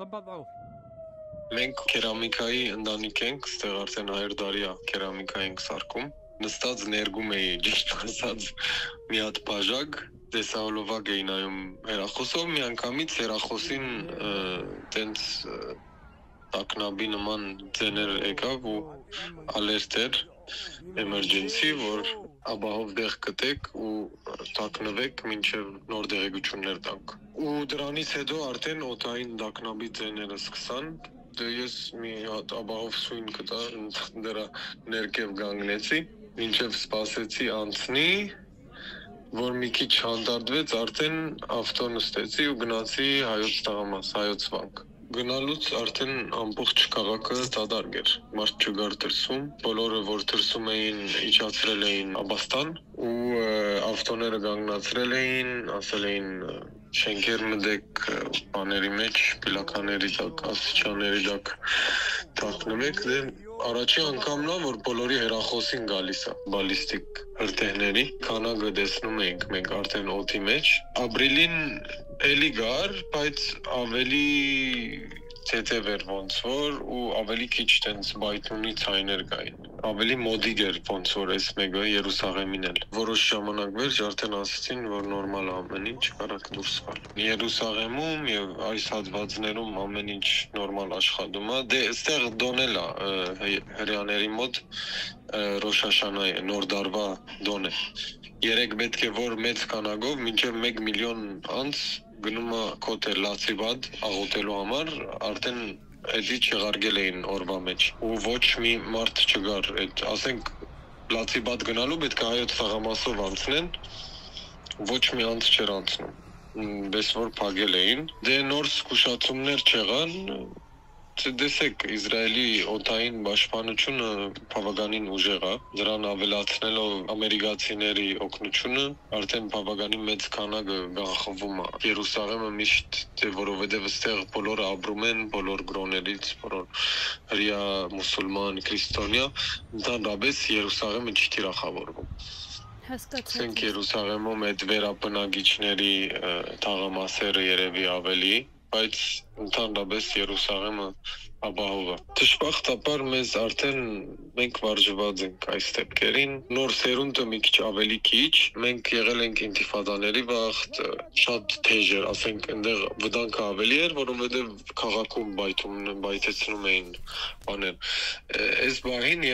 Տպատավ։ Մենք կերամիկայի ընտանիք ենք, ստեղ արդեն 100 տարի է կերամիկա ենք սարքում։ Նստած ներգում էի, ճիշտ ասած, մի հատ բաժակ, դեսահոլովակ էի նայում հերախոսով, մի անգամից հերախոսին տենց ակնաբի նման ձեներ եկավ ու ալերտ էր emergency, որ ապահով դեղ կտեք ու տակնվեք մինչև նոր դեղեցություններ տանք ու դրանից հետո արդեն օտային դակնաբի ձեները սկսան դե ես մի հատ աբաղով սույն կտա դրա ներքև գանգնեցի ինչև սпасեցի անցնի որ մի քիչ հանդարտվեց արդեն ավտո նստեցի ու գնացի հայոց տղամաս հայոց վանք գնալուց արդեն ամբողջ քաղաքը դադարք էր մարդ չգար դրսում բոլորը որ դրսում էին իջացրել էին աբաստան ու ավտոները գանգնացրել էին ասել էին շենքեր մտեք բաների մեջ, պիլակաների տակ, աստիճանների տակ թաքնվեք, դե առաջի անգամն է որ բոլորի հերախոսին գալիս է բալիստիկ հրթեհների քանակը տեսնում էինք մենք արդեն օթի մեջ ապրիլին էլի գար բայց ավելի թեթև էր ոնց որ ու ավելի քիչ տենց բայթունի ցայներ կային ավելի մոդիկ էր ոնց որ էս մեգա Երուսաղեմին էլ։ Որոշ ժամանակ վերջ արդեն ասացին, որ նորմալ ամեն ինչ կարակ դուրս գալ։ Երուսաղեմում եւ այս հատվածներում ամեն ինչ նորմալ աշխատում է։ Դե այստեղ դոնել է հрьяաների մոտ Ռոշաշանայ նոր դարվա դոն է։ Երեք պետք է որ մեծ կանագով մինչև 1 միլիոն անց գնում է կոթել լացիվադ աղոթելու համար արդեն էդի չղարգել էին օրվա մեջ ու ոչ մի մարդ չգար այդ ասենք լացիբադ գնալու պետք է հայոց սաղամասով անցնեն ոչ մի անց չեր անցնում բես որ փագել էին դե նոր զգուշացումներ չեղան Չդեսեք Իսրայելի օտային պաշտպանությունը բավականին ուժեղ է։ Դրան ավելացնելով ամերիկացիների օգնությունը, արդեն բավականին մեծ քանակը գախվում է։ Երուսաղեմը միշտ թե որովհետև այստեղ բոլորը ապրում են, բոլոր գրոներից, բոլոր հрья մուսուլման, քրիստոնյա, ընդհանրապես Երուսաղեմը չի թիրախավորվում հասկացա։ Սենք Երուսաղեմում այդ վերապնակիչների թաղամասերը երևի ավելի բայց ընդհանրապես Երուսաղեմը ապահով է։ Դժբախտաբար մեզ արդեն մենք վարժված ենք այս դեպքերին։ Նոր սերունդը մի քիչ ավելի քիչ։ Մենք եղել ենք ինտիֆադաների վաղտ, շատ թեժ էր, ասենք, այնտեղ վտանգը ավելի էր, որովհետև քաղաքում բայթում բայթեցնում էին բաներ։ Այս բանին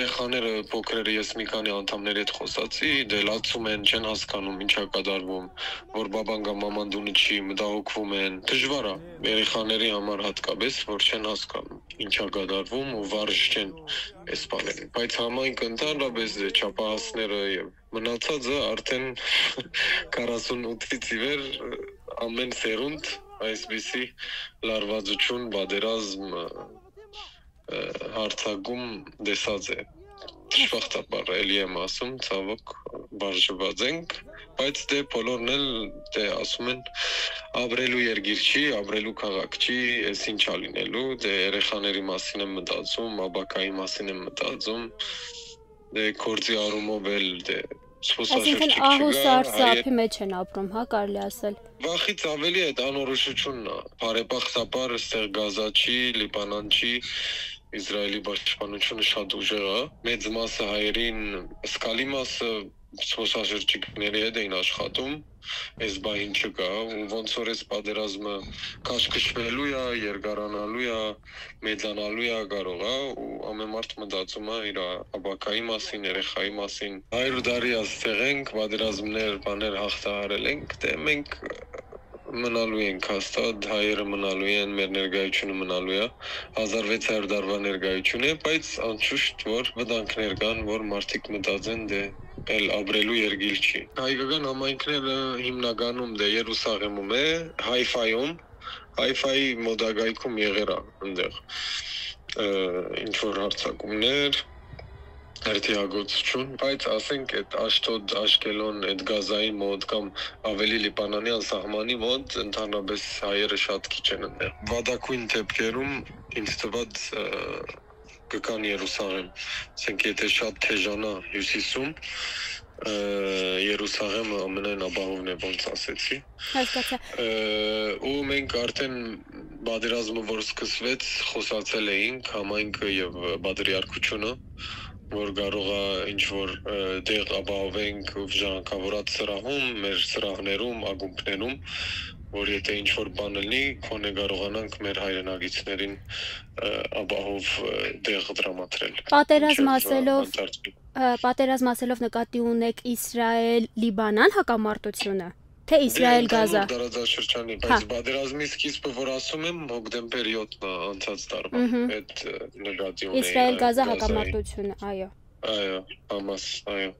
մեխաները փոքրերը ես մի քանի անդամների հետ խոսացի, դե լացում են, չեն հասկանում ինչա կատարվում, որ բաբան կամ մաման դունը չի, մտահոգվում են։ Դժվար է երեխաների համար հատկապես, որ չեն հասկանում ինչա կատարվում ու վարժ չեն այս բաները։ Բայց համայնք ընդհանրապես դե չափահասները եւ մնացածը արդեն 48-ից ի վեր ամեն սերունդ այսպիսի լարվածություն, բادرազմ հարցակում դեսած է Շփախտաբար էլի եմ ասում, ցավոք բաժված ենք, բայց դե բոլորն էլ դե ասում են ապրելու երգիր չի, ապրելու քաղաք չի, ես ինչ ա լինելու, դե երեխաների մասին եմ մտածում, աբակայի մասին եմ մտածում, դե կորձի առումով էլ դե Այսինքն ահու սարսափի մեջ են ապրում, հա, կարելի ասել։ Վախից ավելի այդ անորոշությունն է։ Բարեբախտաբար այստեղ Գազա չի, Լիբանան չի, Իսրայելի պաշտպանությունը շատ ուժեղ է։ Մեծ մասը հայերին, սկալի մասը սոցիալշրջիկների հետ էին աշխատում, այս բային չկա, ու ոնց որ այս պատերազմը քաշքշվելու է, երկարանալու է, մեծանալու է կարող է, ու ամեն մարդ մտածում է իր աբակայի մասին, երեխայի մասին։ 100 տարի աստեղ ենք, պատերազմներ, բաներ հաղթահարել ենք, դե մենք մնալու ենք հաստատ, հայերը մնալու են, մեր ներկայությունը մնալու է, 1600 տարվա ներկայություն է, բայց անշուշտ որ վտանգներ կան, որ մարդիկ մտածեն դե էլ ապրելու երգիլ չի։ Հայկական համայնքները հիմնականում դե Երուսաղեմում է, Հայֆայում, Հայֆայի մոդագայքում եղերա այնտեղ ինչ որ հարցակումներ, հրթիագործություն, բայց ասենք այդ Աշտոդ, Աշկելոն, այդ գազային մոտ կամ ավելի լիբանանյան սահմանի մոտ ընդհանրապես հայերը շատ քիչ են ընդ։ Վադակույն դեպքերում ինձ թվաց կկան Երուսաղեմ, ասենք եթե շատ թեժանա հյուսիսում, Երուսաղեմը ամենայն ապահովն է ոնց ասեցի։ Հասկացա։ Ու մենք արդեն բادرազմը որ սկսվեց, խոսացել էինք համայնքը եւ բادرիարքությունը որ կարող է ինչ որ դեղ ապահովենք ժառանգավորած սրահում, մեր սրահներում, ակումբներում, որ եթե ինչ որ բան լինի, քոնե կարողանանք մեր հայրենագիցներին ապահով դեղ դրամատրել։ Պատերազմ ասելով պատերազմ ասելով նկատի ունեք Իսրայել-Լիբանան հակամարտությունը թե Իսրայել-Գազա։ Դարաձաշրջանի, բայց պատերազմի սկիզբը որ ասում եմ հոկտեմբեր 7-ն է անցած տարվա։ Այդ նկատի ունեի։ Իսրայել-Գազա հակամարտությունը, այո։ Այո, համաս, այո։